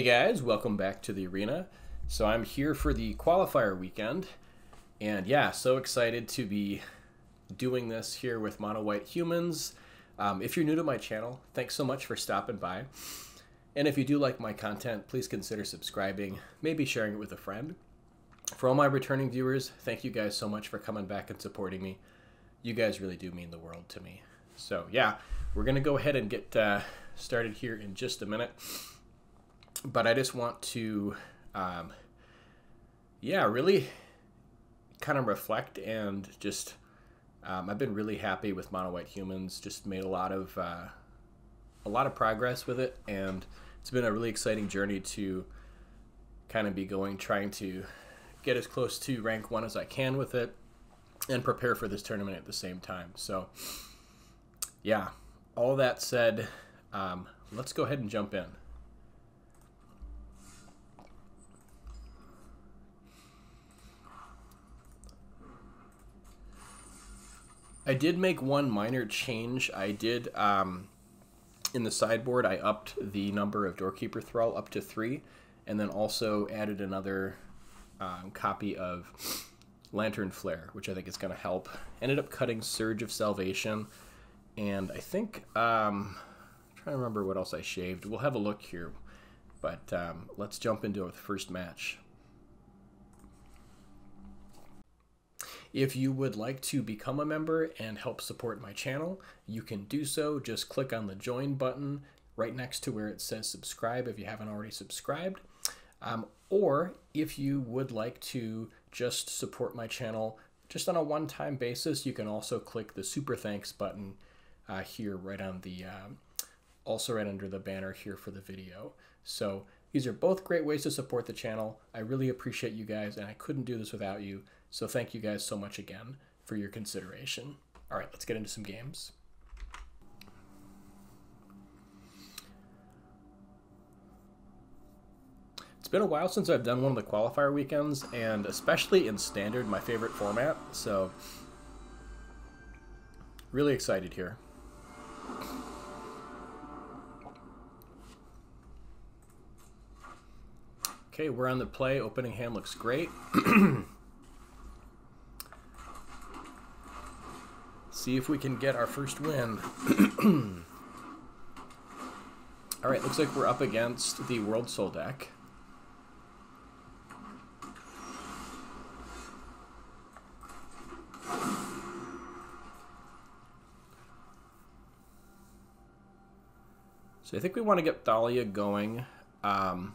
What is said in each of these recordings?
Hey guys, welcome back to the arena. So I'm here for the qualifier weekend, and yeah, so excited to be doing this here with Mono White Humans. Um, if you're new to my channel, thanks so much for stopping by. And if you do like my content, please consider subscribing, maybe sharing it with a friend. For all my returning viewers, thank you guys so much for coming back and supporting me. You guys really do mean the world to me. So yeah, we're gonna go ahead and get uh, started here in just a minute but I just want to, um, yeah, really kind of reflect and just. Um, I've been really happy with Mono White Humans. Just made a lot of uh, a lot of progress with it, and it's been a really exciting journey to kind of be going, trying to get as close to rank one as I can with it, and prepare for this tournament at the same time. So, yeah, all that said, um, let's go ahead and jump in. I did make one minor change. I did um, in the sideboard. I upped the number of Doorkeeper Thrall up to three, and then also added another um, copy of Lantern Flare, which I think is going to help. Ended up cutting Surge of Salvation, and I think um, I'm trying to remember what else I shaved. We'll have a look here, but um, let's jump into the first match. If you would like to become a member and help support my channel, you can do so. Just click on the join button right next to where it says subscribe if you haven't already subscribed. Um, or if you would like to just support my channel just on a one-time basis, you can also click the super thanks button uh, here right on the, uh, also right under the banner here for the video. So these are both great ways to support the channel. I really appreciate you guys and I couldn't do this without you. So thank you guys so much again for your consideration. All right, let's get into some games. It's been a while since I've done one of the qualifier weekends, and especially in standard, my favorite format, so really excited here. Okay, we're on the play. Opening hand looks great. See if we can get our first win. Alright, looks like we're up against the Worldsoul deck. So I think we want to get Thalia going. Um,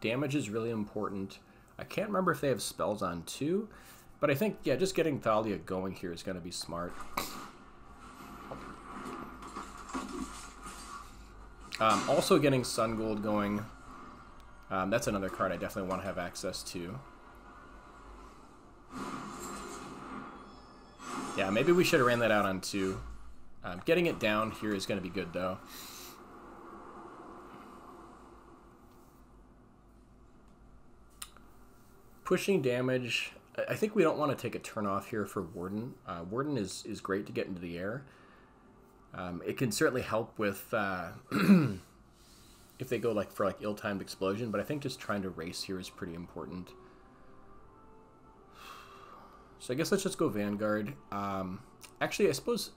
damage is really important. I can't remember if they have spells on too. But I think, yeah, just getting Thalia going here is going to be smart. Um, also getting Sungold going. Um, that's another card I definitely want to have access to. Yeah, maybe we should have ran that out on two. Um, getting it down here is going to be good, though. Pushing damage, I think we don't want to take a turn off here for Warden. Uh, Warden is, is great to get into the air. Um, it can certainly help with uh, if they go like for like ill-timed explosion, but I think just trying to race here is pretty important. So I guess let's just go Vanguard. Um, actually, I suppose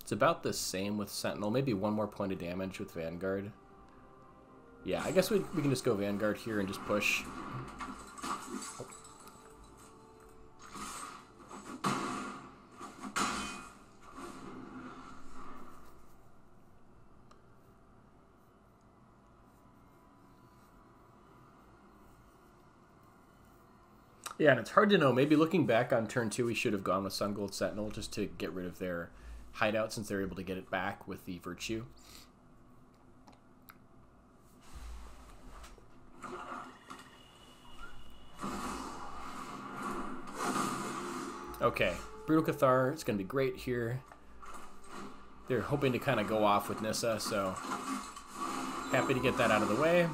it's about the same with Sentinel. Maybe one more point of damage with Vanguard. Yeah, I guess we, we can just go Vanguard here and just push. Yeah, and it's hard to know. Maybe looking back on turn two, we should have gone with Sungold Sentinel just to get rid of their hideout since they're able to get it back with the Virtue. Okay, Brutal Cathar, it's going to be great here. They're hoping to kind of go off with Nissa, so happy to get that out of the way.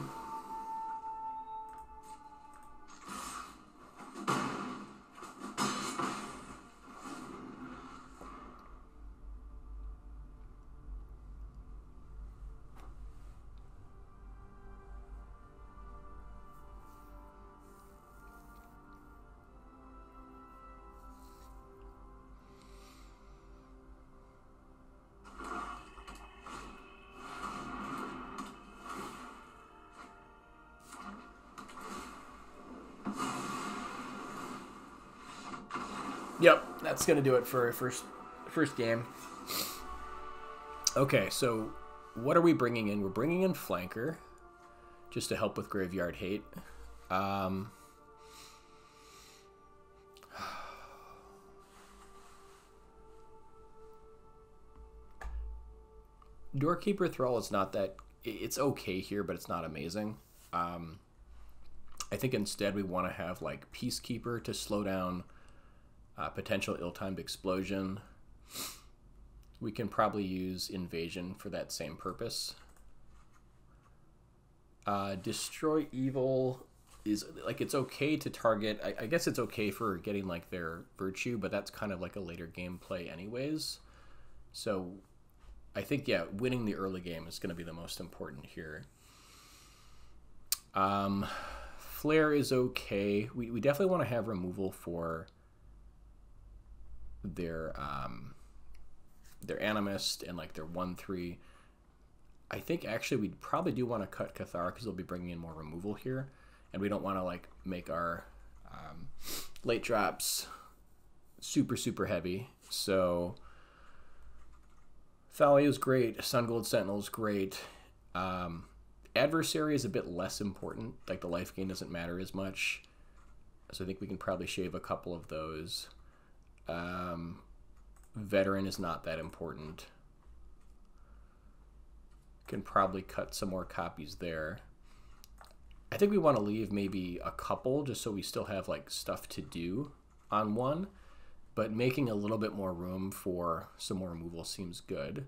Yep, that's gonna do it for first first game. Okay, so what are we bringing in? We're bringing in flanker, just to help with graveyard hate. Um, Doorkeeper Thrall is not that. It's okay here, but it's not amazing. Um, I think instead we want to have like Peacekeeper to slow down uh, potential ill-timed explosion. We can probably use Invasion for that same purpose. Uh, Destroy Evil is like it's okay to target. I, I guess it's okay for getting like their virtue, but that's kind of like a later gameplay anyways. So I think yeah, winning the early game is going to be the most important here. Um, Flare is okay. We, we definitely want to have removal for their um, their Animist and like their one three. I think actually we probably do want to cut Cathar because they'll be bringing in more removal here, and we don't want to like make our um, late drops super super heavy. So Thalia is great. Sungold Sentinel is great. Um, adversary is a bit less important. Like the life gain doesn't matter as much. So I think we can probably shave a couple of those. Um, veteran is not that important. Can probably cut some more copies there. I think we want to leave maybe a couple just so we still have like stuff to do on one, but making a little bit more room for some more removal seems good.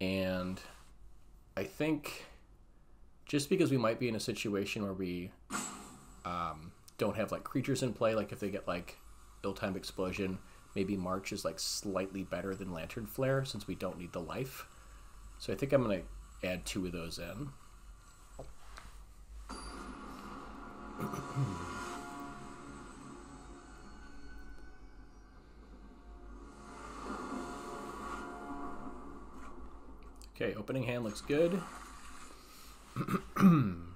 And I think just because we might be in a situation where we um, don't have like creatures in play, like if they get like ill-timed explosion, maybe March is like slightly better than Lantern Flare since we don't need the life. So I think I'm gonna add two of those in. okay, opening hand looks good. Hmm.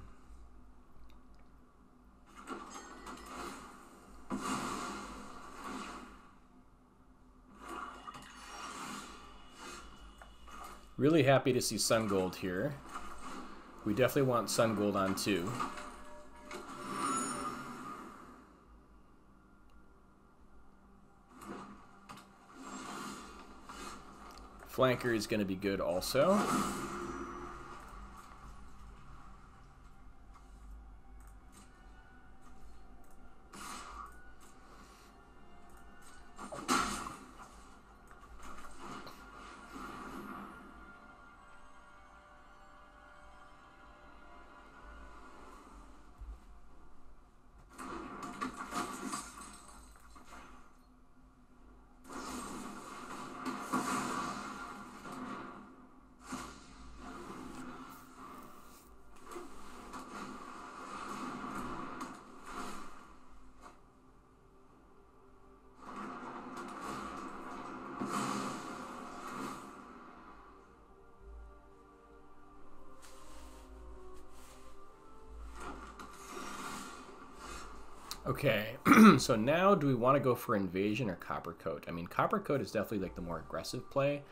Really happy to see Sungold here. We definitely want Sungold on too. Flanker is going to be good also. So now do we want to go for Invasion or Coppercoat? I mean, Coppercoat is definitely like the more aggressive play.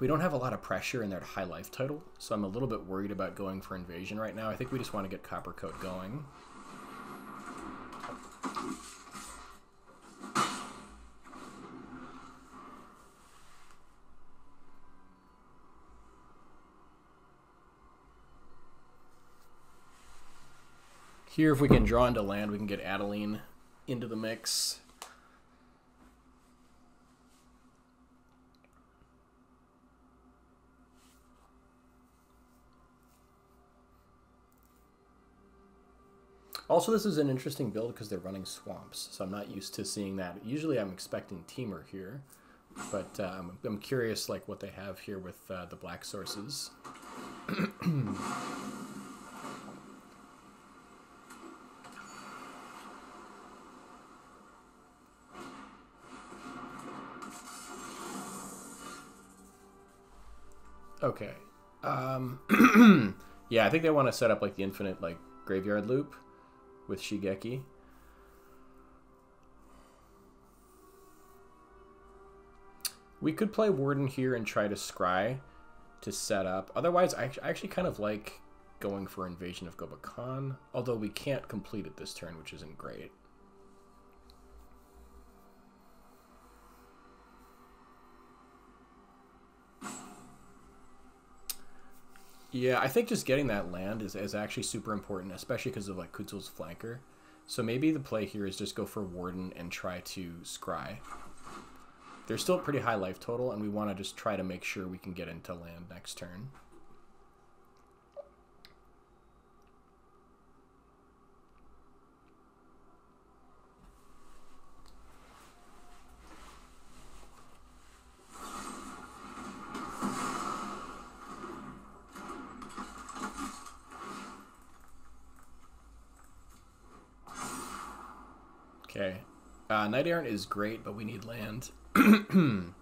We don't have a lot of pressure in their high life total, so I'm a little bit worried about going for Invasion right now. I think we just want to get Coppercoat going. Here, if we can draw into land, we can get Adeline into the mix. Also, this is an interesting build because they're running swamps, so I'm not used to seeing that. Usually, I'm expecting Temur here, but um, I'm curious like what they have here with uh, the black sources. Okay. Um, yeah, I think they want to set up like the infinite like graveyard loop with Shigeki. We could play Warden here and try to Scry to set up. Otherwise, I actually kind of like going for Invasion of Gobakhan, although we can't complete it this turn, which isn't great. Yeah, I think just getting that land is, is actually super important, especially because of like Kutzil's flanker. So maybe the play here is just go for Warden and try to scry. They're still pretty high life total, and we want to just try to make sure we can get into land next turn. Okay. Knight is great, but we need land.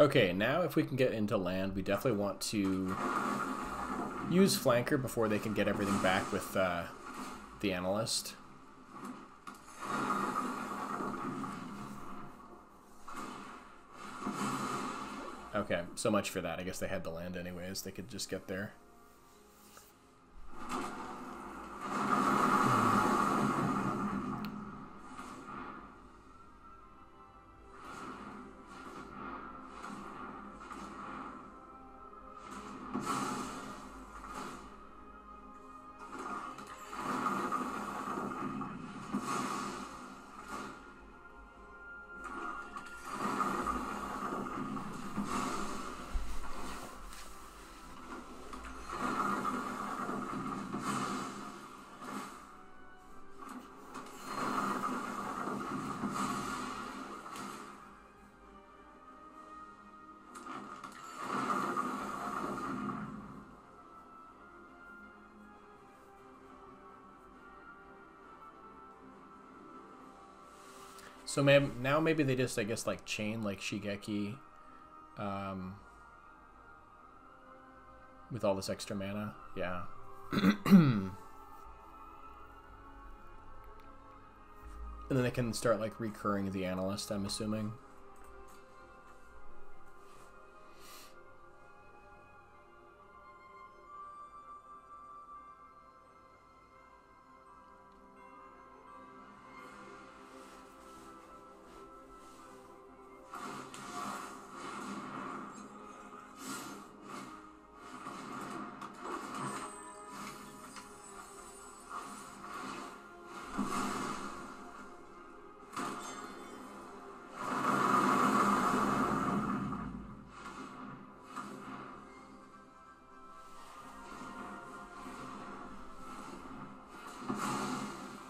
Okay, now if we can get into land, we definitely want to use flanker before they can get everything back with uh, the analyst. Okay, so much for that. I guess they had the land anyways. They could just get there. So may now maybe they just I guess like chain like Shigeki, um, with all this extra mana. Yeah. and then they can start like recurring the analyst. I'm assuming.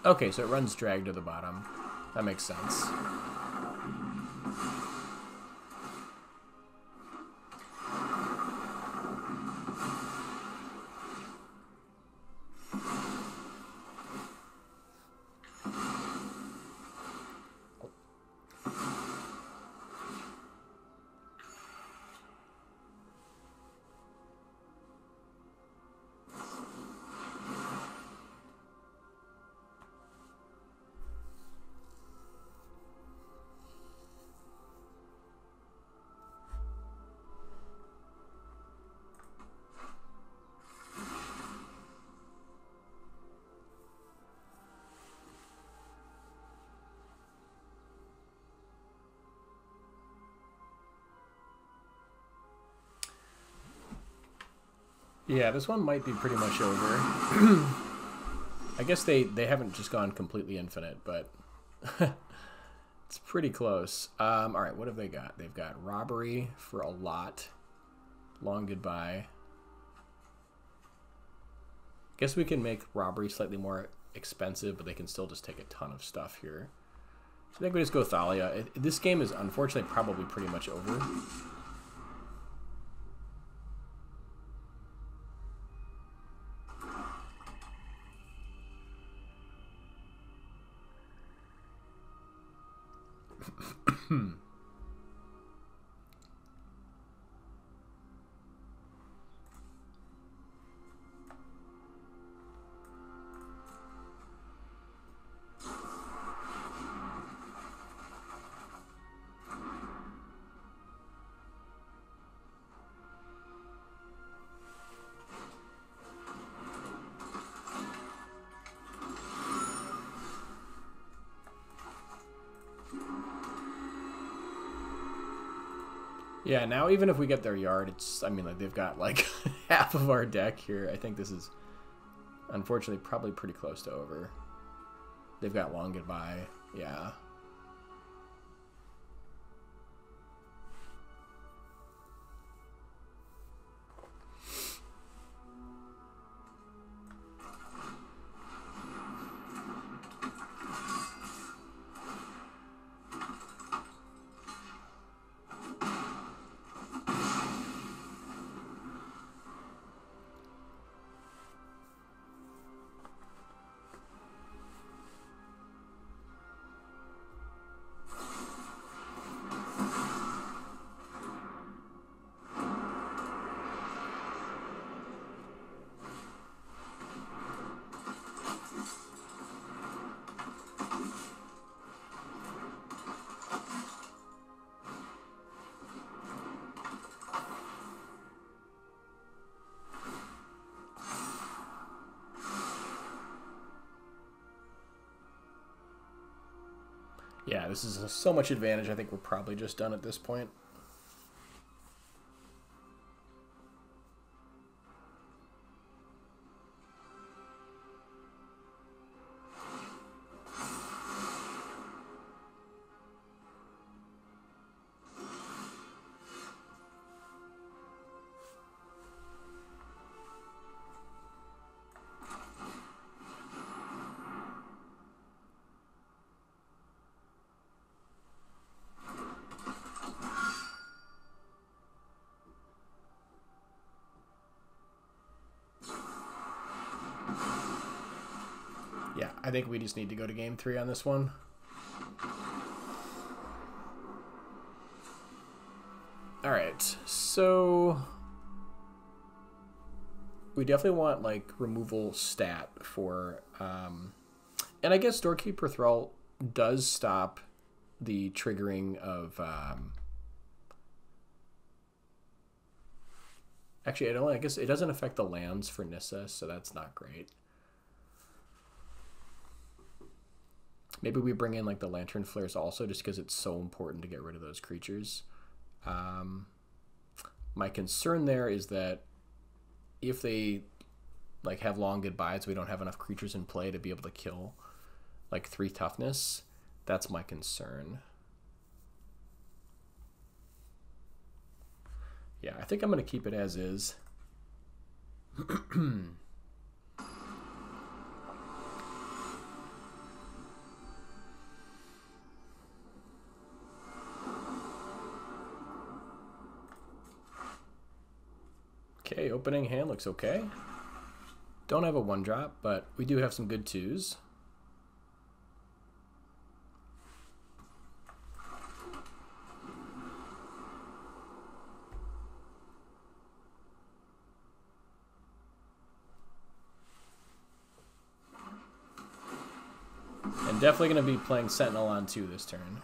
Okay, so it runs drag to the bottom. That makes sense. Yeah, this one might be pretty much over. I guess they, they haven't just gone completely infinite, but it's pretty close. Um, all right, what have they got? They've got robbery for a lot. Long goodbye. Guess we can make robbery slightly more expensive, but they can still just take a ton of stuff here. So I think we just go Thalia. It, this game is unfortunately probably pretty much over. Yeah, now even if we get their yard, it's I mean like they've got like half of our deck here. I think this is unfortunately probably pretty close to over. They've got long goodbye. Yeah. This is so much advantage. I think we're probably just done at this point. I think we just need to go to game three on this one. All right, so we definitely want like removal stat for, um, and I guess Doorkeeper Thrall does stop the triggering of. Um, actually, I don't. I guess it doesn't affect the lands for Nissa, so that's not great. Maybe we bring in like the lantern flares also, just because it's so important to get rid of those creatures. Um, my concern there is that if they like have long goodbyes, we don't have enough creatures in play to be able to kill like three toughness. That's my concern. Yeah, I think I'm going to keep it as is. Okay, opening hand looks okay. Don't have a one drop, but we do have some good twos. And definitely going to be playing Sentinel on two this turn.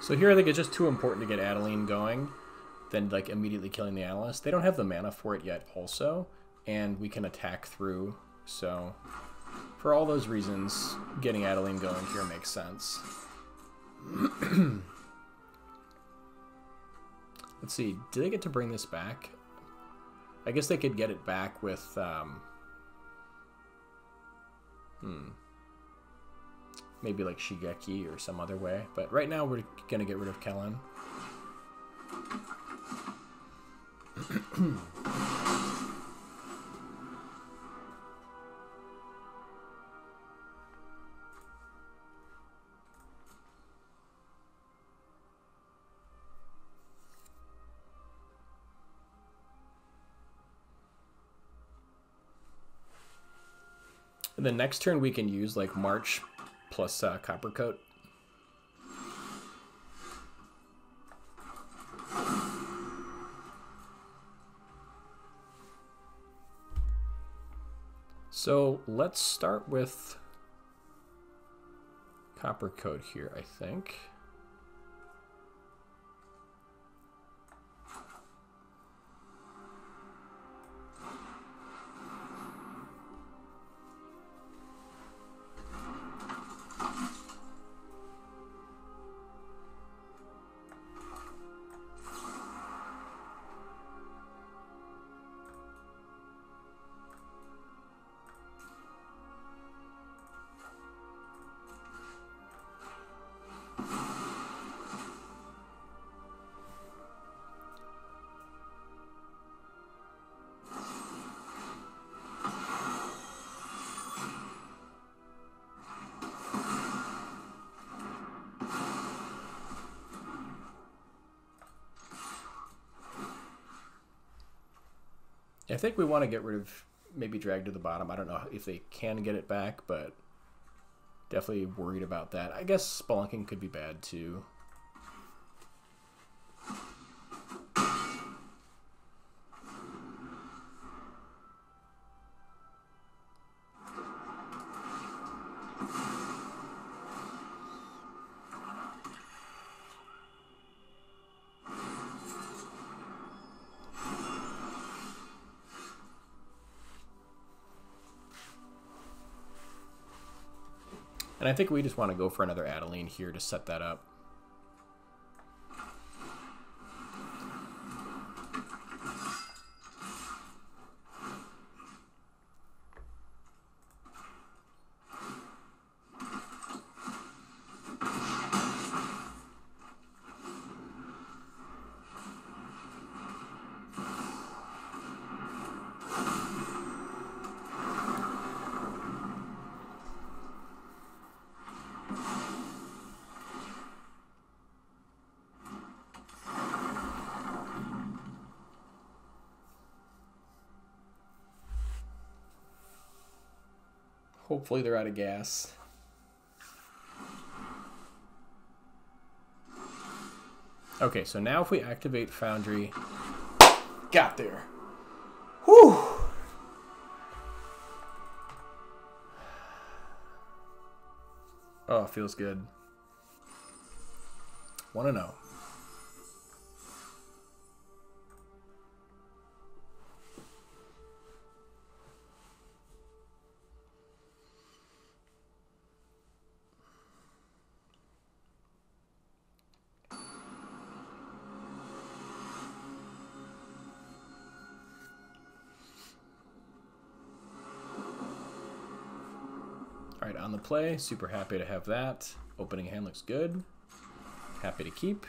So here I think it's just too important to get Adeline going than like immediately killing the analyst. They don't have the mana for it yet also, and we can attack through. So for all those reasons, getting Adeline going here makes sense. Let's see, do they get to bring this back? I guess they could get it back with, um, hmm, maybe like Shigeki or some other way. But right now we're going to get rid of Kellen. And the next turn we can use like March plus uh, Coppercoat. So let's start with Coppercoat here, I think. Think we want to get rid of maybe drag to the bottom. I don't know if they can get it back, but definitely worried about that. I guess spelunking could be bad too. And I think we just want to go for another Adeline here to set that up. Hopefully they're out of gas. Okay, so now if we activate Foundry... Got there. Whew! Oh, feels good. Want to know. Play. Super happy to have that. Opening hand looks good. Happy to keep.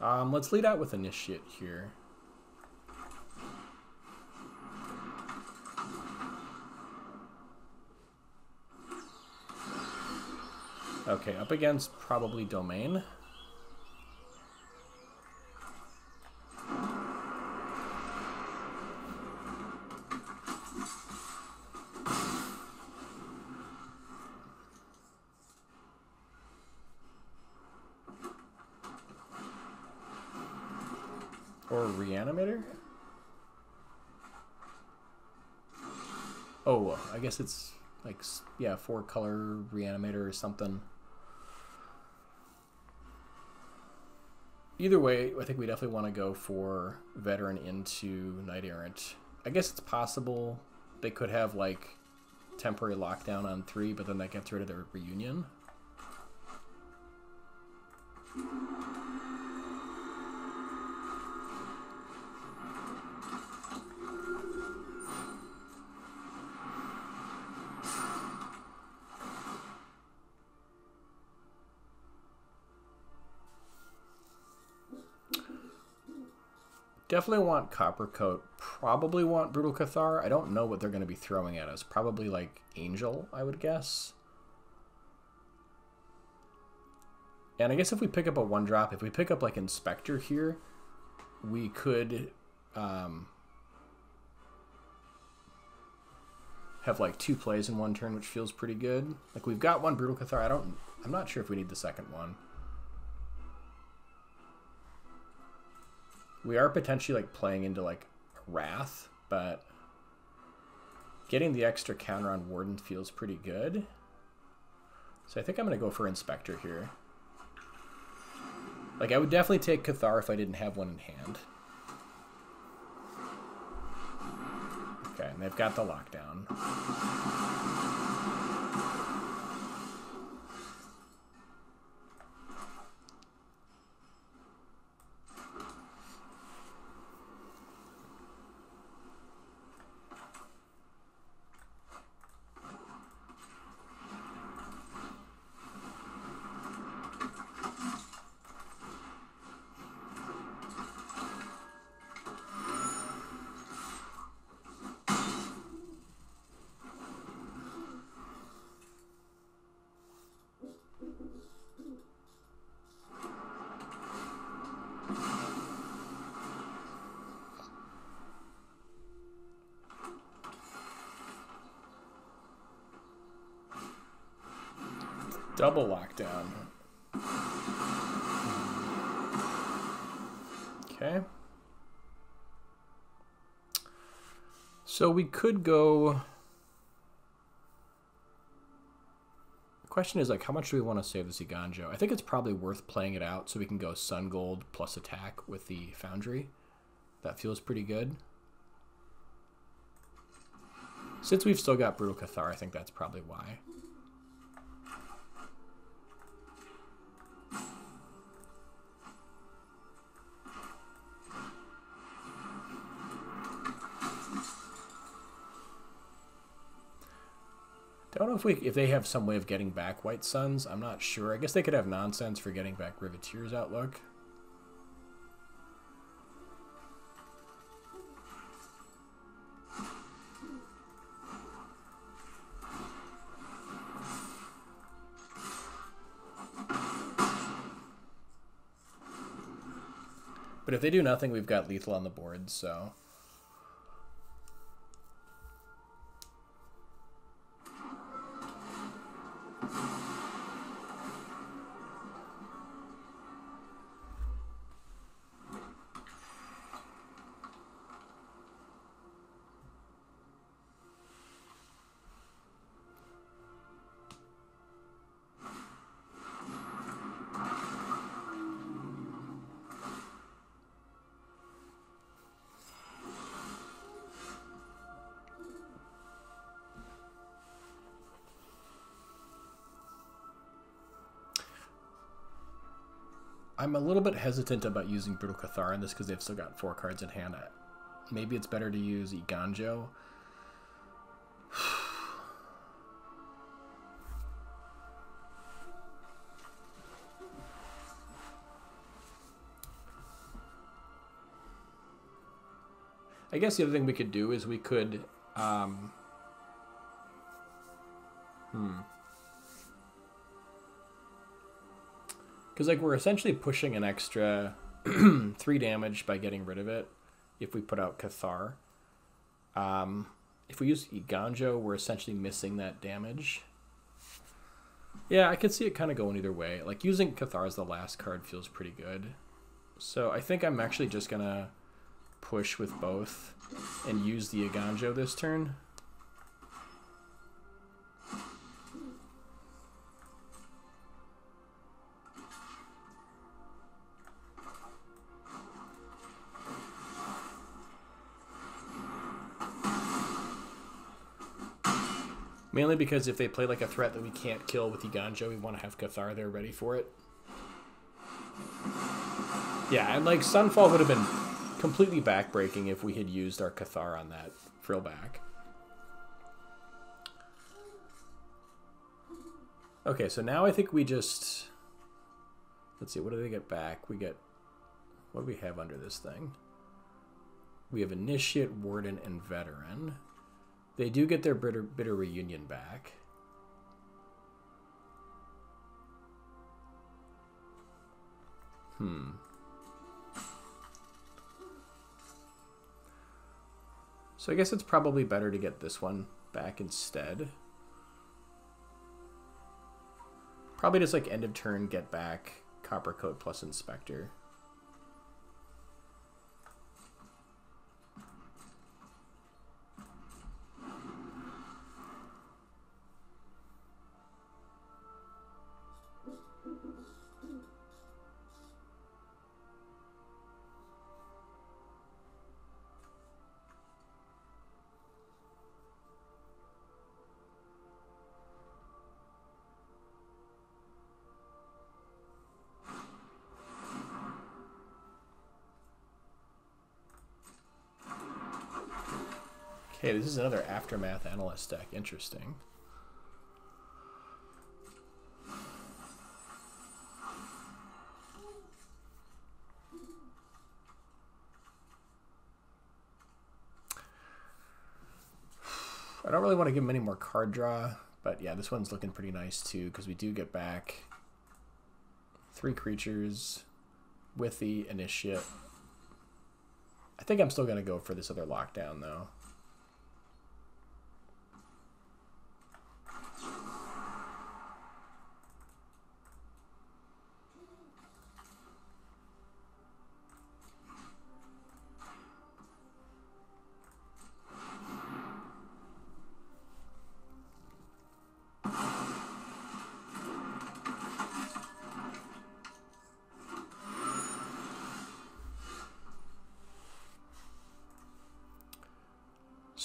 Um, let's lead out with Initiate here. Okay, up against probably Domain. Guess it's like yeah, four color reanimator or something. Either way, I think we definitely want to go for veteran into knight errant. I guess it's possible they could have like temporary lockdown on three, but then that gets rid of their reunion. Definitely want Coppercoat. Probably want Brutal Cathar. I don't know what they're going to be throwing at us. Probably like Angel, I would guess. And I guess if we pick up a one drop, if we pick up like Inspector here, we could um, have like two plays in one turn, which feels pretty good. Like we've got one Brutal Cathar. I don't. I'm not sure if we need the second one. We are potentially like playing into like Wrath, but getting the extra counter on Warden feels pretty good. So I think I'm going to go for Inspector here. Like, I would definitely take Cathar if I didn't have one in hand. Okay, and they've got the lockdown. Double lockdown. Okay. So we could go... The question is, like, how much do we want to save the Eiganjo? I think it's probably worth playing it out so we can go Sungold plus attack with the Foundry. That feels pretty good. Since we've still got Brutal Cathar, I think that's probably why. Don't know if we if they have some way of getting back White Suns. I'm not sure. I guess they could have nonsense for getting back Riveteers Overlook. But if they do nothing, we've got lethal on the board, so... I'm a little bit hesitant about using Brutal Cathar in this because they've still got four cards in hand. Maybe it's better to use Eiganjo. I guess the other thing we could do is we could... Um, hmm. Because like we're essentially pushing an extra three damage by getting rid of it if we put out Cathar. Um, if we use Eiganjo, we're essentially missing that damage. Yeah, I could see it kind of going either way. Like using Cathar as the last card feels pretty good. So I think I'm actually just going to push with both and use the Eiganjo this turn. Mainly because if they play like a threat that we can't kill with Eiganjo, we want to have Cathar there ready for it. Yeah, and like Sunfall would have been completely backbreaking if we had used our Cathar on that frill back. Okay, so now I think we just... Let's see, what do they get back? We get... What do we have under this thing? We have Initiate, Warden, and Veteran. They do get their bitter, bitter reunion back. Hmm. So I guess it's probably better to get this one back instead. Probably just like end of turn, get back Coppercoat plus Inspector. Okay, this is another Aftermath Analyst deck. Interesting. I don't really want to give him any more card draw, but yeah, this one's looking pretty nice too, because we do get back three creatures with the initiate. I think I'm still going to go for this other lockdown, though.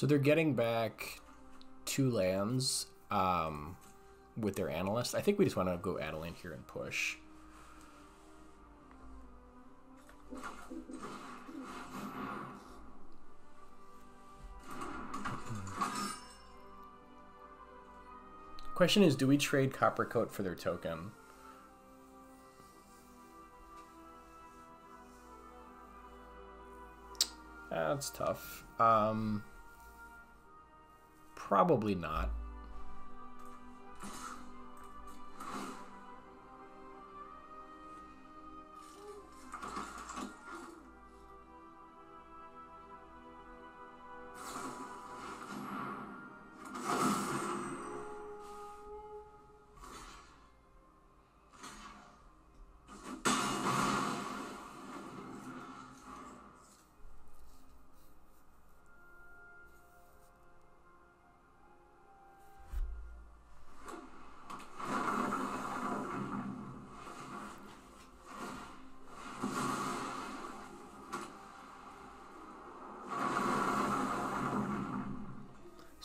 So they're getting back two lands um, with their analyst. I think we just want to go Adeline here and push. Question is, do we trade Coppercoat for their token? That's tough. Um, Probably not.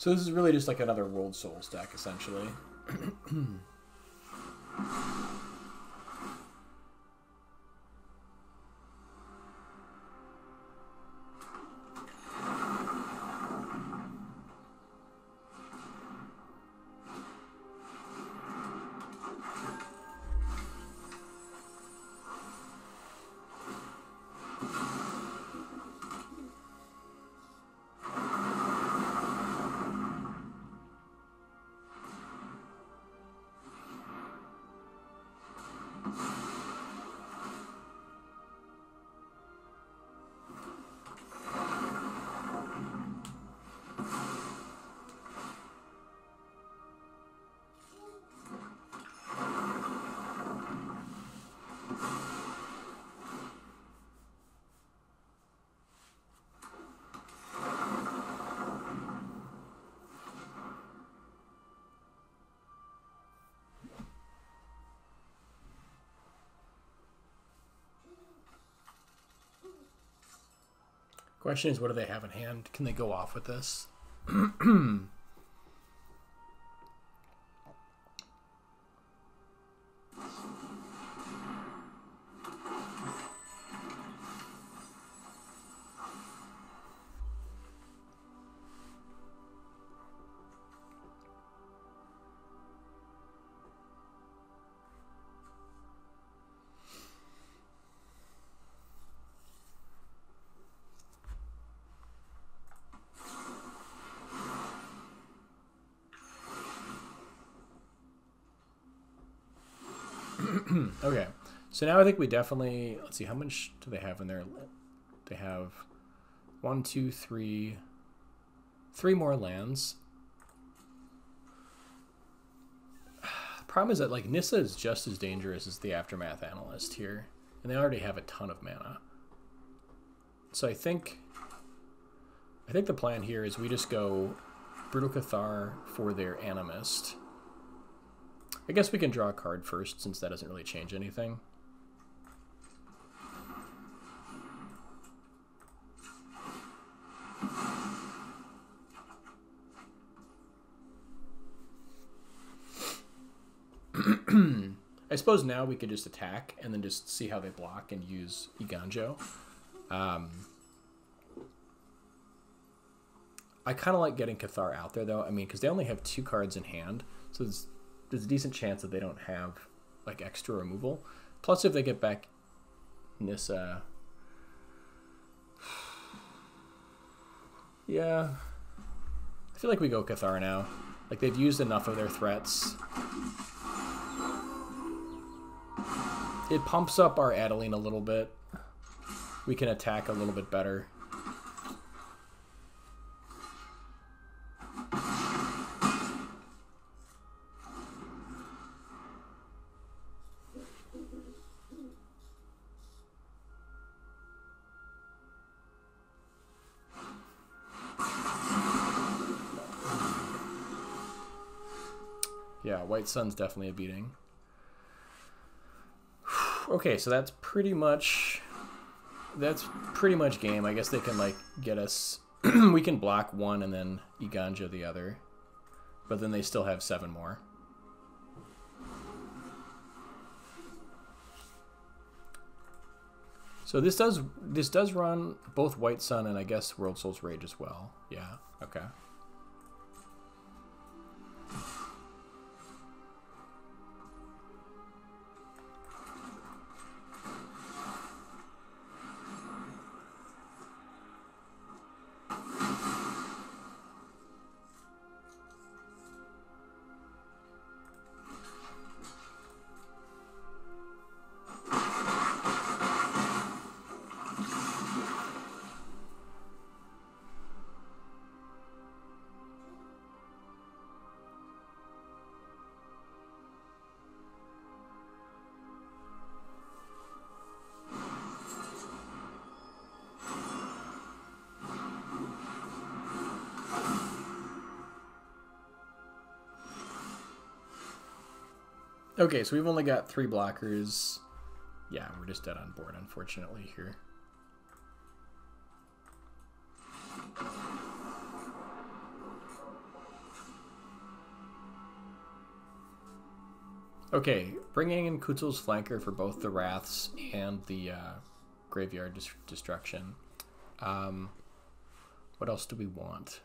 So this is really just like another Worldsouls deck, essentially. Question is, what do they have in hand? Can they go off with this? okay. So now I think we definitely let's see how much do they have in there. They have one, two, three, three more lands. Problem is that like Nissa is just as dangerous as the Aftermath Analyst here, and they already have a ton of mana. So I think I think the plan here is we just go Brutal Cathar for their Animist. I guess we can draw a card first since that doesn't really change anything. I suppose now we could just attack and then just see how they block and use Eiganjo. Um, I kind of like getting Cathar out there though. I mean, because they only have two cards in hand, so there's, there's a decent chance that they don't have like extra removal. Plus, if they get back Nissa, uh, yeah, I feel like we go Cathar now. Like they've used enough of their threats. It pumps up our Adeline a little bit. We can attack a little bit better. Sun's definitely a beating. okay, so that's pretty much that's pretty much game. I guess they can like get us we can block one and then Eiganjo the other. But then they still have seven more. So this does this does run both White Sun and I guess Worldsoul's Rage as well. Yeah, okay. Okay, so we've only got three blockers. Yeah, we're just dead on board, unfortunately, here. Okay, bringing in Kutzil's flanker for both the Wraths and the uh, Graveyard Destruction. Um, what else do we want?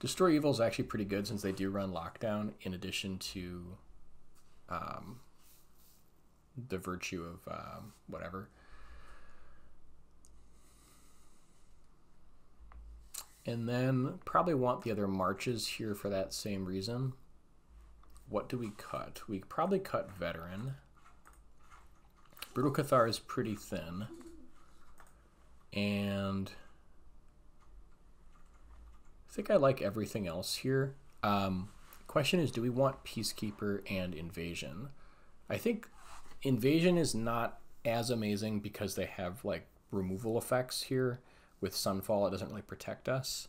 Destroy Evil is actually pretty good since they do run Lockdown in addition to um, the virtue of um, whatever. And then probably want the other marches here for that same reason. What do we cut? We probably cut Veteran. Brutal Cathar is pretty thin. And I think I like everything else here. Um, question is, do we want Peacekeeper and Invasion? I think Invasion is not as amazing because they have like removal effects here. With Sunfall, it doesn't really protect us.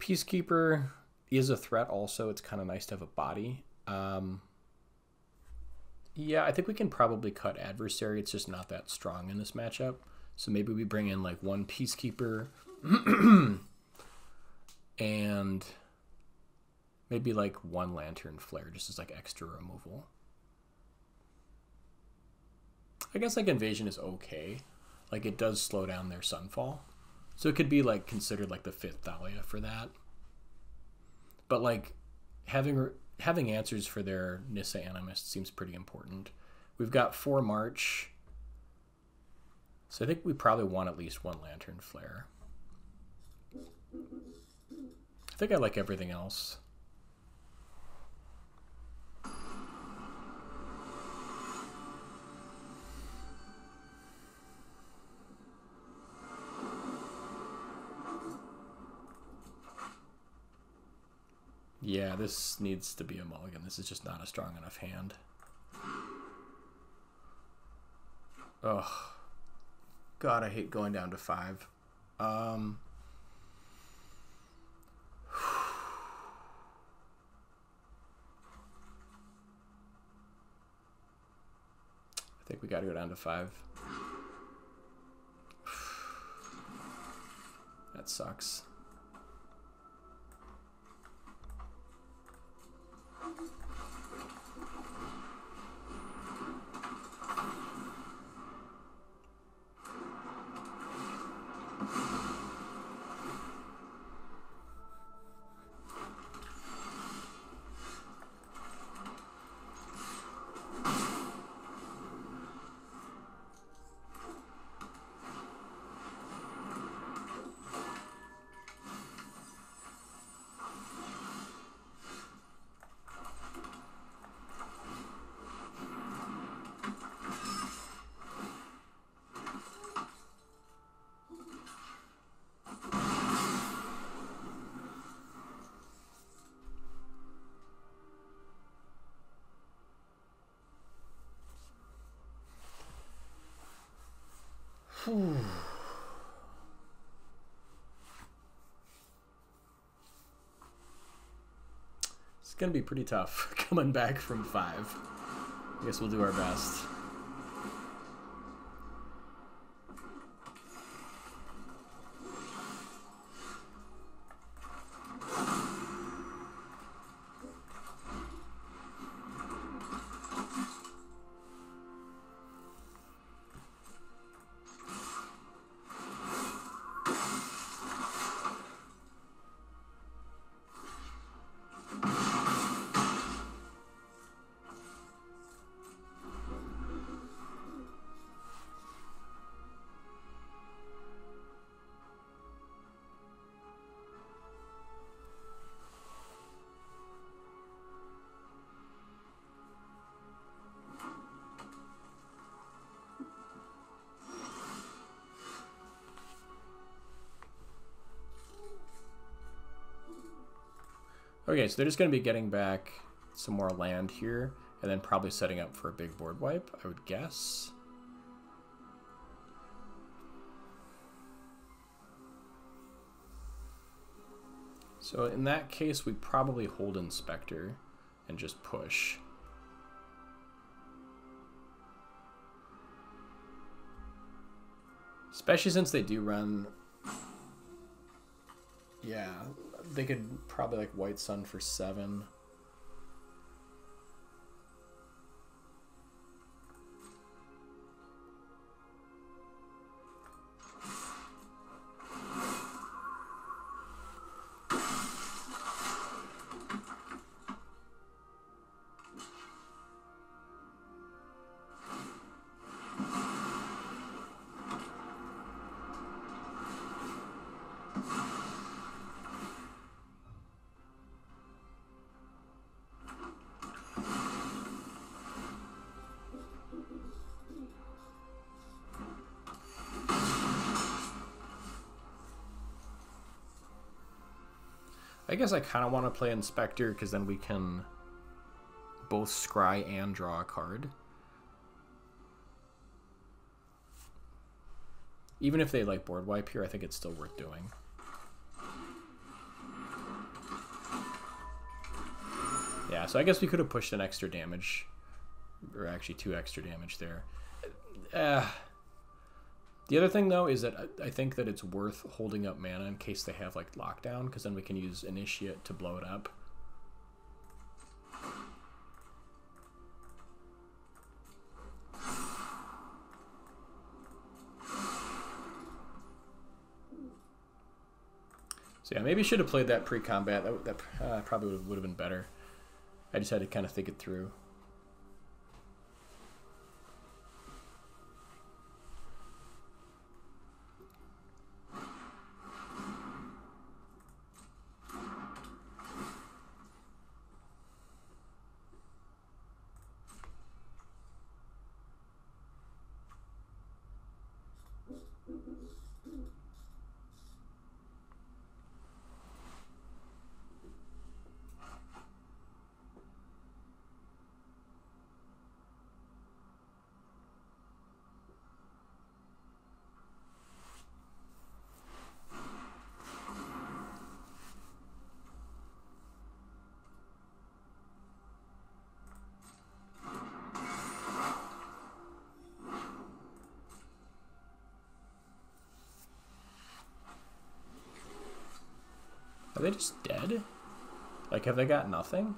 Peacekeeper is a threat also. It's kind of nice to have a body. Um, yeah, I think we can probably cut Adversary. It's just not that strong in this matchup. So maybe we bring in like one Peacekeeper and maybe like one lantern flare just as like extra removal. I guess like invasion is okay. Like it does slow down their sunfall. So it could be like considered like the fifth Thalia for that. But like having having answers for their Nissa Animist seems pretty important. We've got four March. So I think we probably want at least one Lantern Flare think I like everything else. Yeah, this needs to be a mulligan. This is just not a strong enough hand. Ugh. God, I hate going down to five. Um... think we got to go down to five. That sucks. Gonna be pretty tough coming back from five. I guess we'll do our best. Okay, so they're just going to be getting back some more land here, and then probably setting up for a big board wipe, I would guess. So in that case, we probably hold Inspector and just push. Especially since they do run... Yeah, they could probably like White Sun for seven. Guess I kind of want to play Inspector because then we can both scry and draw a card. Even if they like board wipe here, I think it's still worth doing. Yeah, so I guess we could have pushed an extra damage, or actually two extra damage there. Uh, the other thing, though, is that I think that it's worth holding up mana in case they have, like, lockdown, because then we can use Initiate to blow it up. So yeah, maybe should have played that pre-combat. That, that uh, probably would have been better. I just had to kind of think it through. Are they just dead? Like, have they got nothing?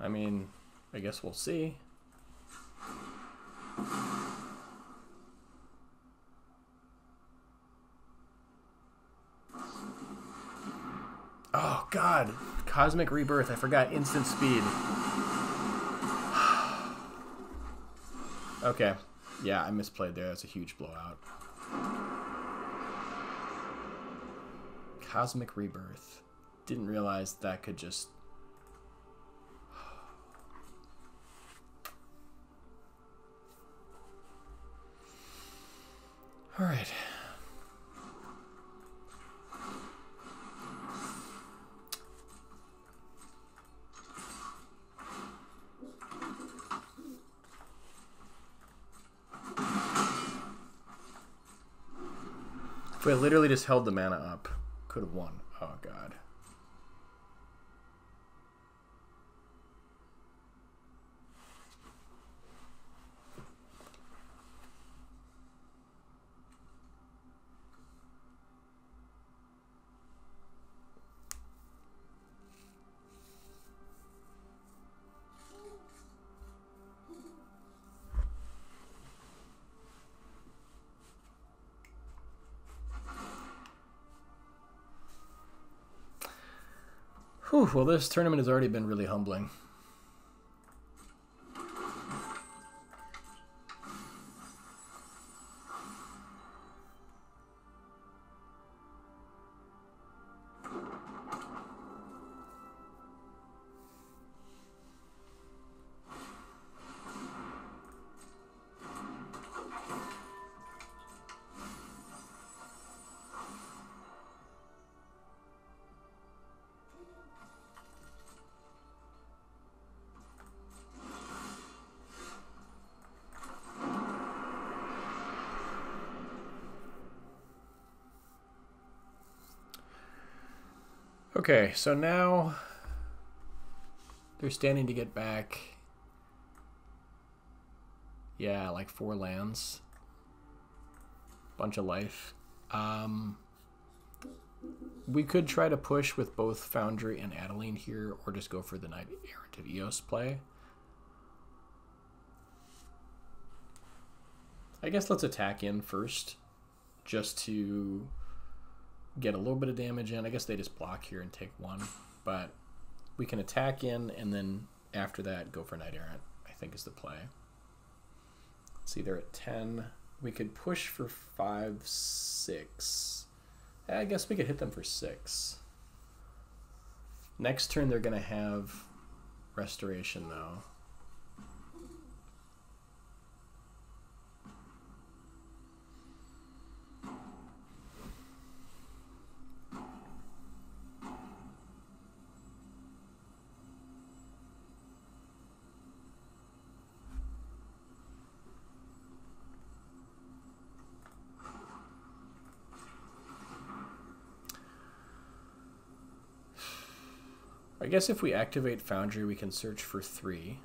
I mean, I guess we'll see. Oh, God. Cosmic Rebirth. I forgot instant speed. okay. Yeah, I misplayed there. That's a huge blowout. Cosmic Rebirth. Didn't realize that could just Literally just held the mana up, could have won. Well, this tournament has already been really humbling. Okay, so now they're standing to get back. Yeah, like four lands. Bunch of life. Um, we could try to push with both Foundry and Adeline here, or just go for the Knight Errant of Eos play. I guess let's attack in first, just to get a little bit of damage in. I guess they just block here and take one, but we can attack in and then after that go for Knight Errant, I think is the play. See, they're at 10. We could push for 5, 6. I guess we could hit them for 6. Next turn they're going to have Restoration, though. Guess if we activate Foundry, we can search for three.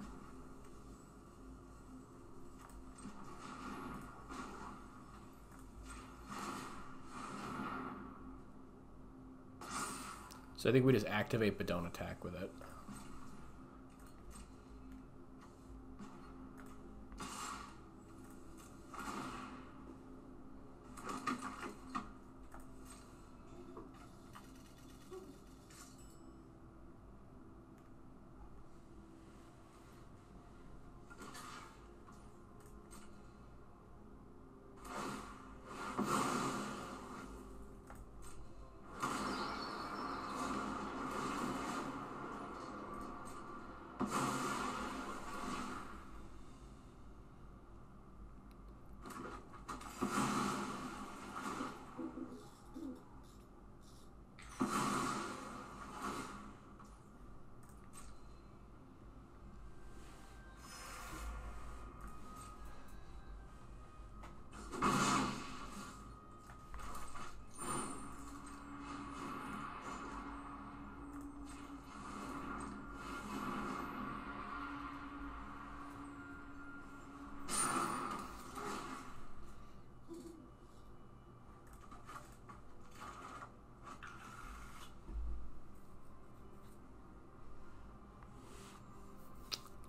So I think we just activate but don't attack with it.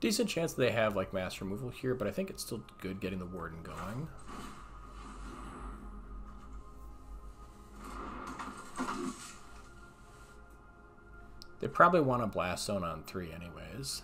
Decent chance they have like mass removal here, but I think it's still good getting the Warden going. They probably want a blast zone on three anyways.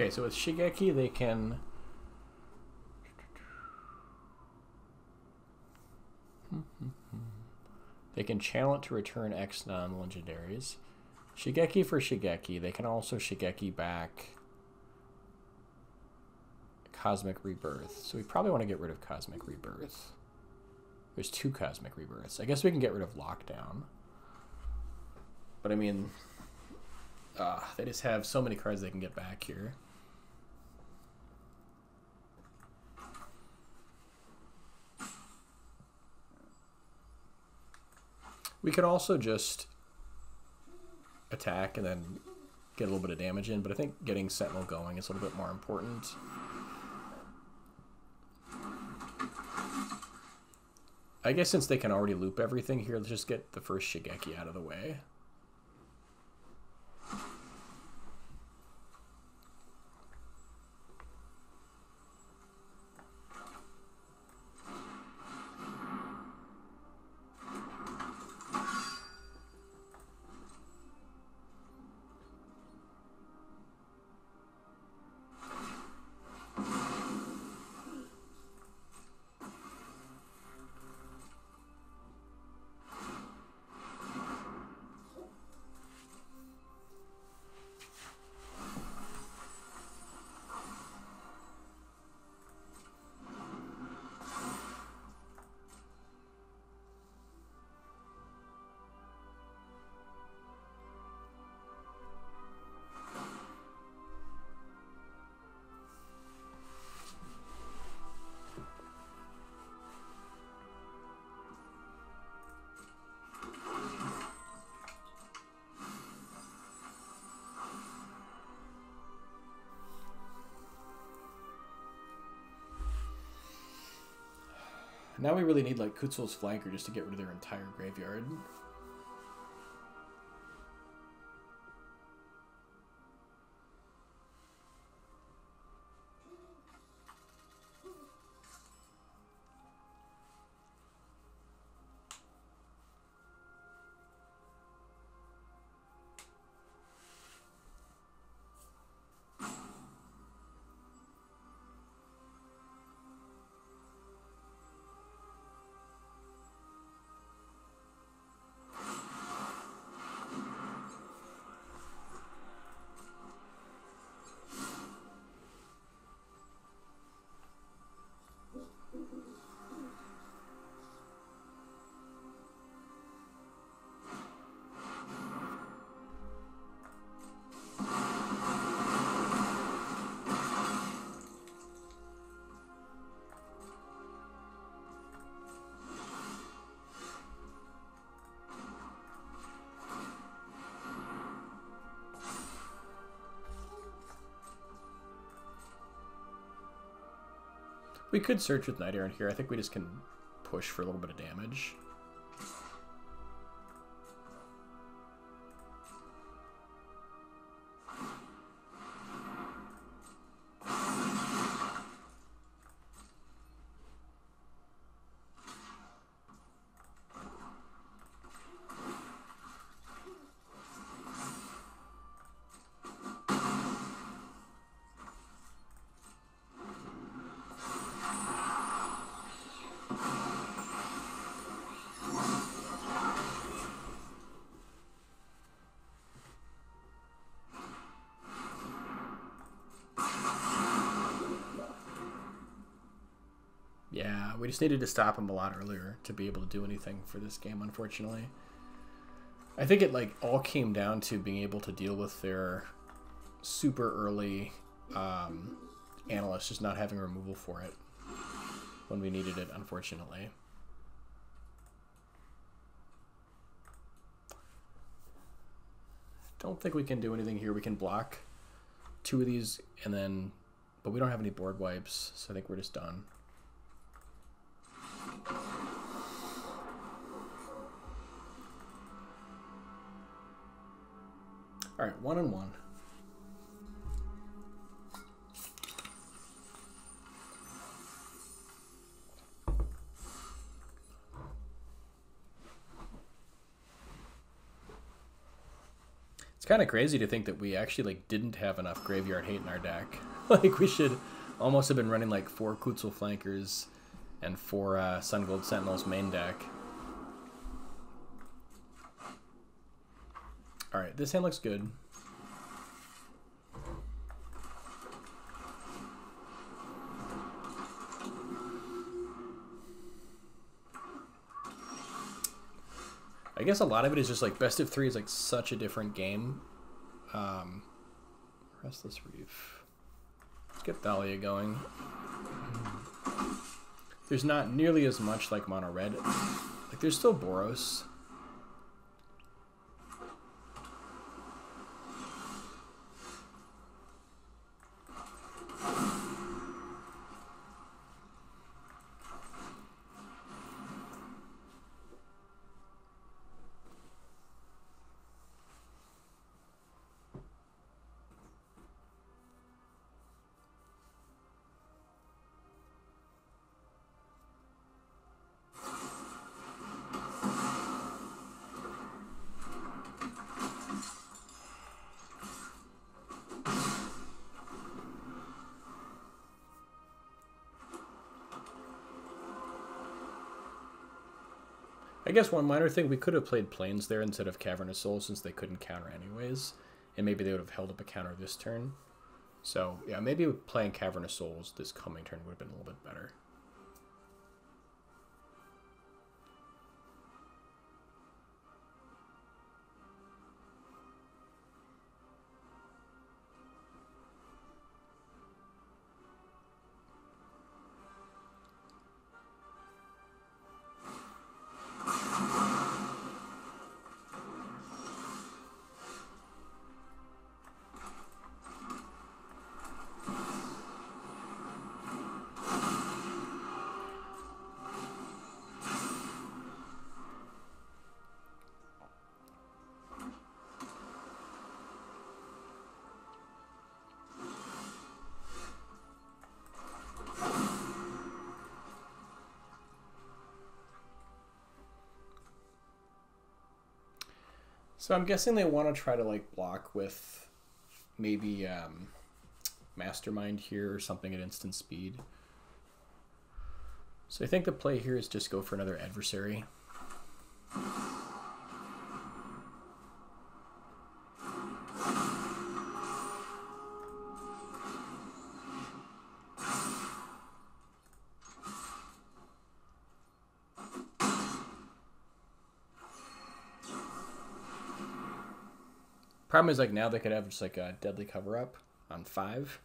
Okay, so with Shigeki, they can... They can channel it to return X non-legendaries. Shigeki for Shigeki. They can also Shigeki back Cosmic Rebirth. So we probably want to get rid of Cosmic Rebirth. There's two Cosmic Rebirths. I guess we can get rid of Lockdown. But I mean, uh, they just have so many cards they can get back here. We could also just attack and then get a little bit of damage in, but I think getting Sentinel going is a little bit more important. I guess since they can already loop everything here, let's just get the first Shigeki out of the way. Now we really need like Kutzil's flanker just to get rid of their entire graveyard. We could search with Knight Errant here. I think we just can push for a little bit of damage. Just needed to stop him a lot earlier to be able to do anything for this game, unfortunately. I think it like all came down to being able to deal with their super early um, analysts just not having removal for it when we needed it, unfortunately. Don't think we can do anything here. We can block two of these and then, but we don't have any board wipes, so I think we're just done. All right, one and one. It's kind of crazy to think that we actually like didn't have enough graveyard hate in our deck. like we should almost have been running like four Kutzil flankers and four uh, Sungold Sentinels main deck. All right, this hand looks good. I guess a lot of it is just like best of three is like such a different game. Um, Restless Reef. Let's get Thalia going. There's not nearly as much like Mono Red. Like there's still Boros. Guess one minor thing, we could have played Plains there instead of Cavern of Souls since they couldn't counter anyways. And maybe they would have held up a counter this turn. So, yeah, maybe playing Cavern of Souls this coming turn would have been a little bit better. So I'm guessing they want to try to like block with maybe um, Mastermind here or something at instant speed. So I think the play here is just go for another adversary. Problem is, like, now they could have just, like, a deadly cover-up on five.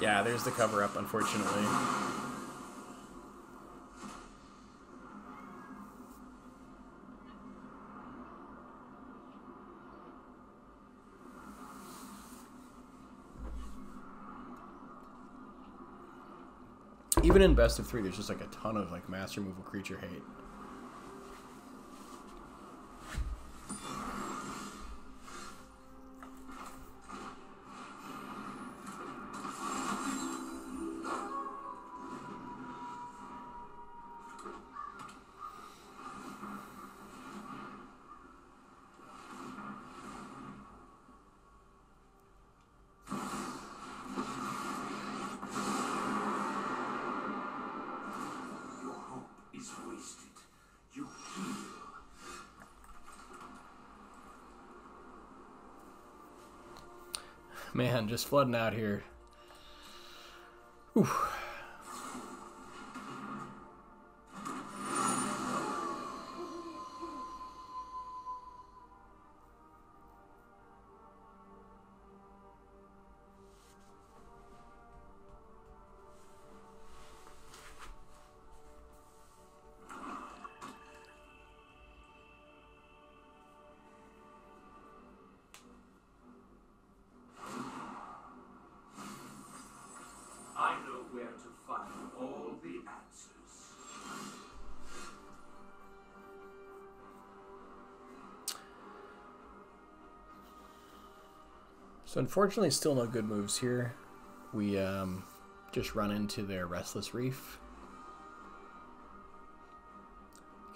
Yeah, there's the cover up, unfortunately. Even in best of three, there's just like a ton of like mass removal creature hate. Just flooding out here. So unfortunately, still no good moves here. We um, just run into their Restless Reef.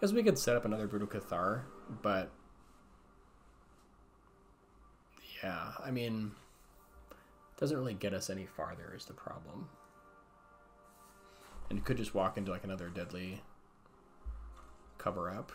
Guess we could set up another Brutal Cathar, but yeah, I mean, doesn't really get us any farther is the problem. And could just walk into like another deadly cover up.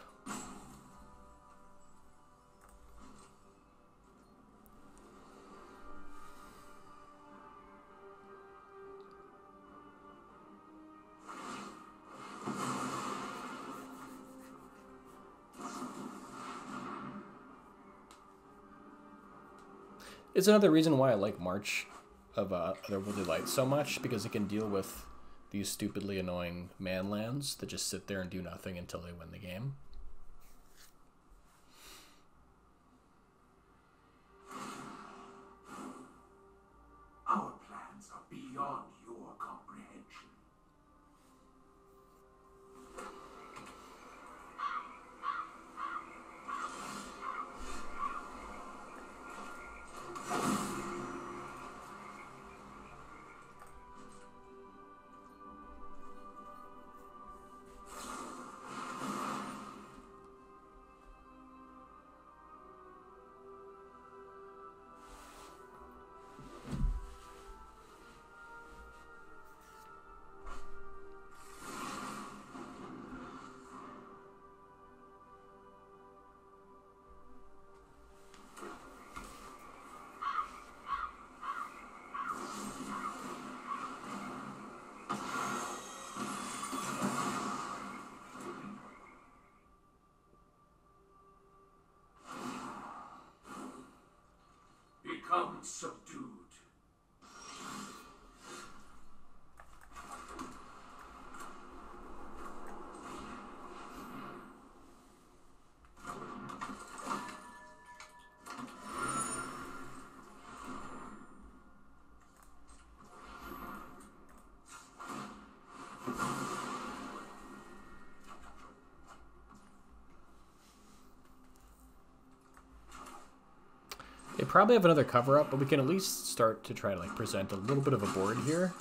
It's another reason why I like March of uh, Otherworldly Light so much because it can deal with these stupidly annoying man lands that just sit there and do nothing until they win the game. Probably have another cover up, but we can at least start to try to like present a little bit of a board here.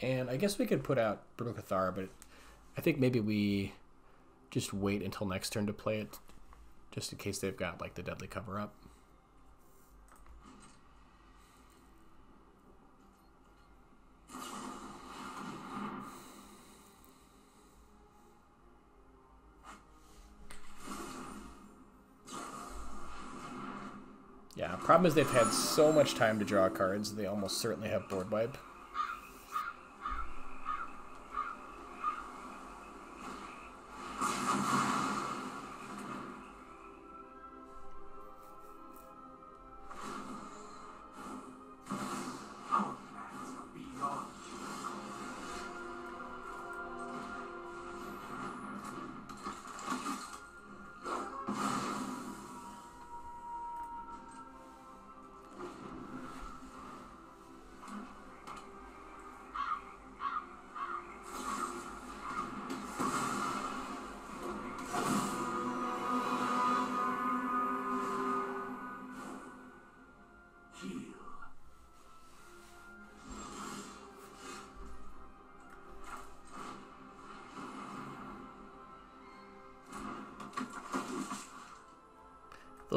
And I guess we could put out Brutal Cathar, but I think maybe we just wait until next turn to play it, just in case they've got like the Deadly cover up. Yeah, problem is they've had so much time to draw cards, they almost certainly have board wipe.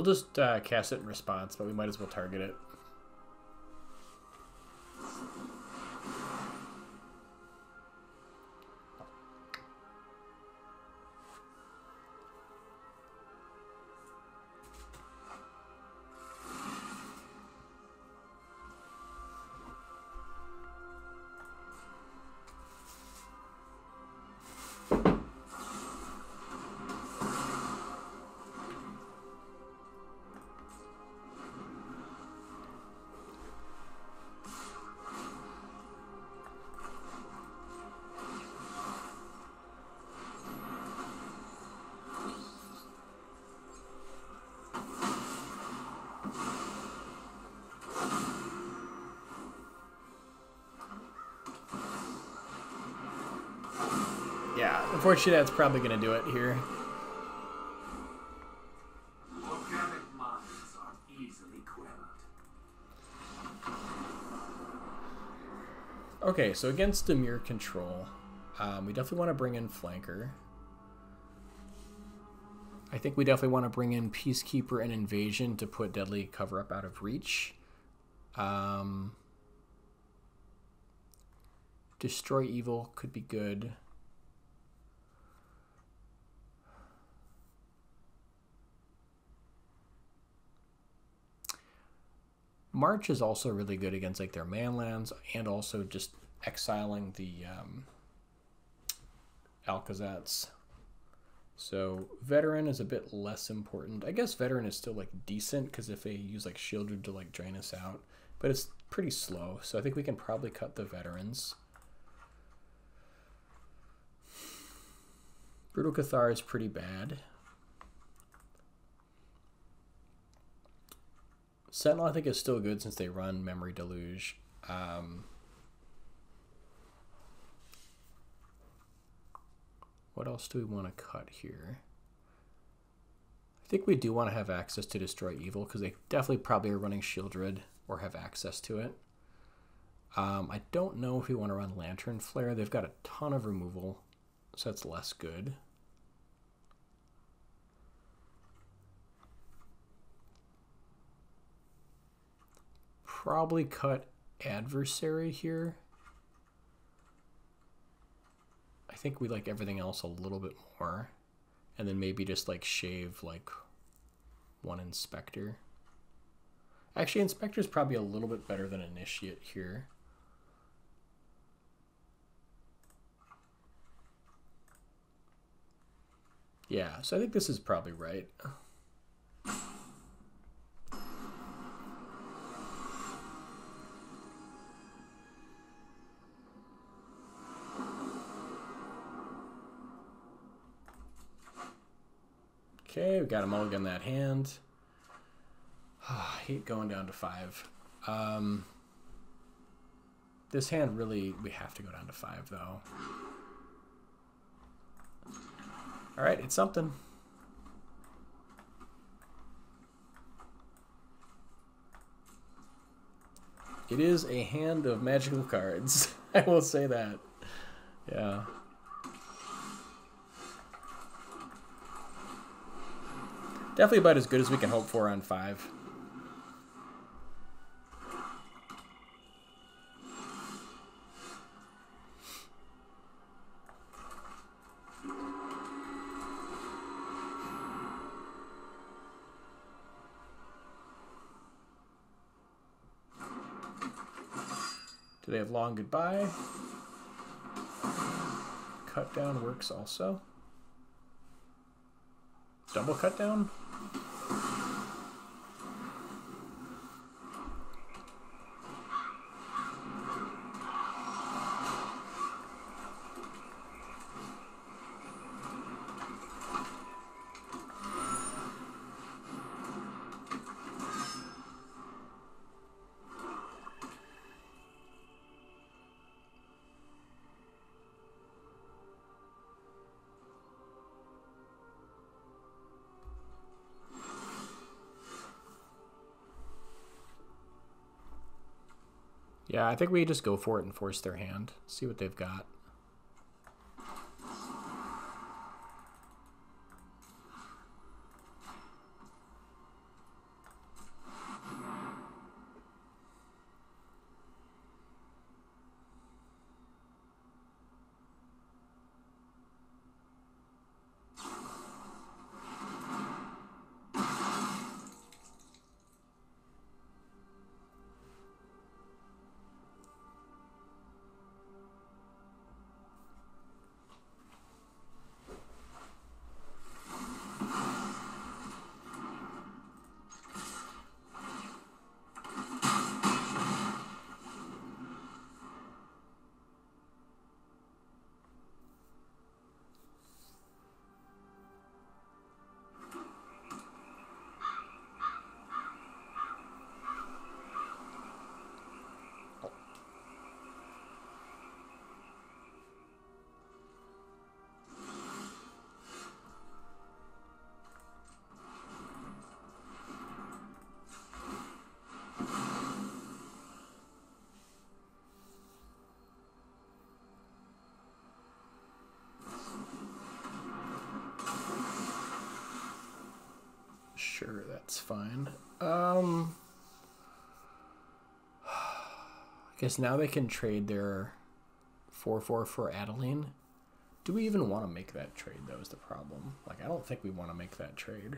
They'll just uh, cast it in response, but we might as well target it. Unfortunately that's probably going to do it here. Okay, so against Dimir control, um, we definitely want to bring in Flanker. I think we definitely want to bring in Peacekeeper and Invasion to put Deadly Cover Up out of reach. Um, Destroy Evil could be good. March is also really good against like their manlands and also just exiling the um, Aclazotz. So veteran is a bit less important. I guess veteran is still like decent because if they use like Sheoldred to like drain us out, but it's pretty slow. So I think we can probably cut the veterans. Brutal Cathar is pretty bad. Sentinel I think is still good since they run Memory Deluge. Um, What else do we want to cut here? I think we do want to have access to Destroy Evil because they definitely probably are running Sheoldred or have access to it. Um, I don't know if we want to run Lantern Flare. They've got a ton of removal, so that's less good. Probably cut Adversary here. I think we like everything else a little bit more. And then maybe just like shave like one inspector. Actually, inspector is probably a little bit better than initiate here. Yeah, so I think this is probably right. Okay, we got a mulligan that hand. I hate going down to five. Um, this hand really, we have to go down to five though. All right, it's something. It is a hand of magical cards. I will say that. Yeah. Definitely about as good as we can hope for on five. Do they have long goodbye? Cut down works also. Double cut down? Yeah, I think we just go for it and force their hand. See what they've got. Guess now they can trade their 4 4 for Adeline. Do we even want to make that trade, though, is the problem. Like, I don't think we want to make that trade.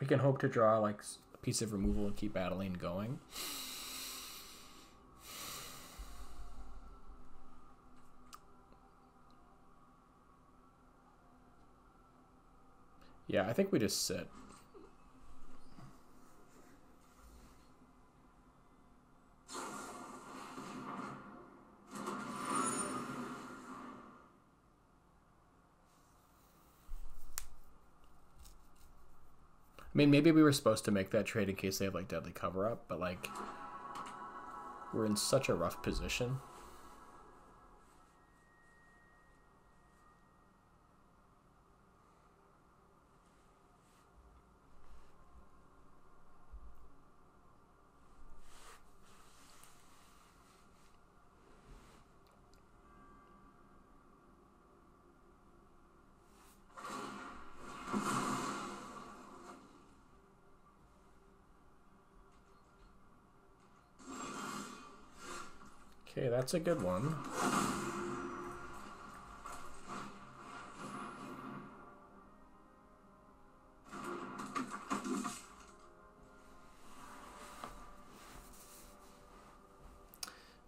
We can hope to draw, like, a piece of removal and keep Adeline going. Yeah, I think we just sit. I mean, maybe we were supposed to make that trade in case they have like deadly cover up, but like we're in such a rough position. Okay, that's a good one.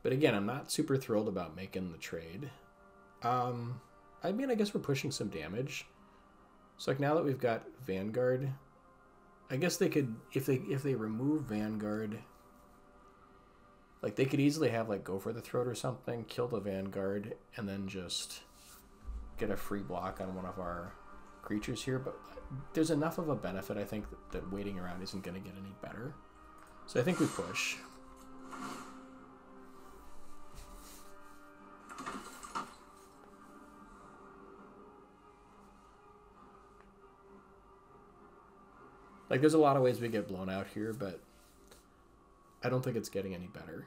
But again, I'm not super thrilled about making the trade. Um, I mean, I guess we're pushing some damage. So like now that we've got Vanguard, I guess they could if they if they remove Vanguard, like they could easily have like go for the throat or something, kill the vanguard, and then just get a free block on one of our creatures here. But there's enough of a benefit, I think, that, that waiting around isn't going to get any better. So I think we push. Like, there's a lot of ways we get blown out here, but I don't think it's getting any better.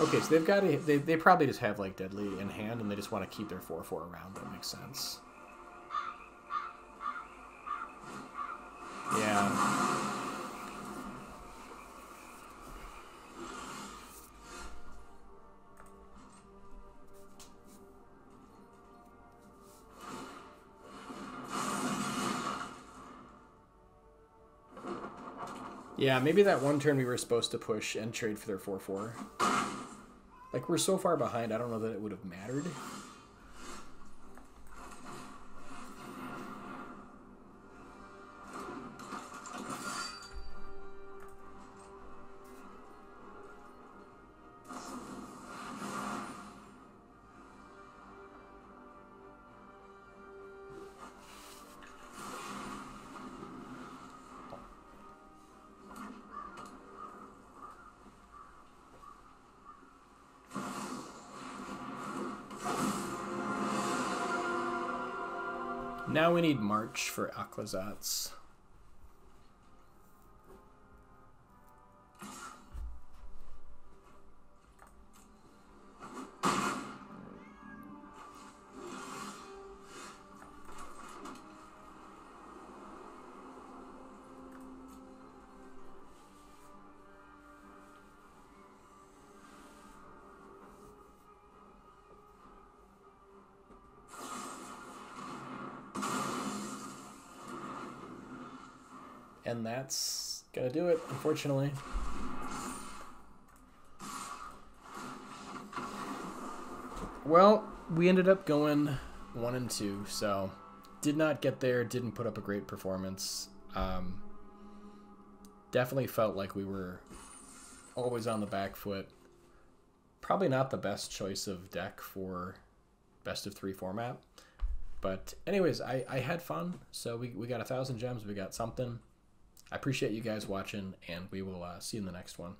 Okay, so they've got to, they, they probably just have like deadly in hand and they just want to keep their 4 4 around. That makes sense. Yeah. Yeah, maybe that one turn we were supposed to push and trade for their 4 4. Like, we're so far behind, I don't know that it would have mattered. Now we need March for Aclazotz. That's gonna do it, unfortunately. Well, we ended up going one and two, so did not get there, didn't put up a great performance. Um, definitely felt like we were always on the back foot. Probably not the best choice of deck for best of three format. But anyways, I, I had fun. So we, we got a thousand gems. We got something. I appreciate you guys watching, and we will uh, see you in the next one.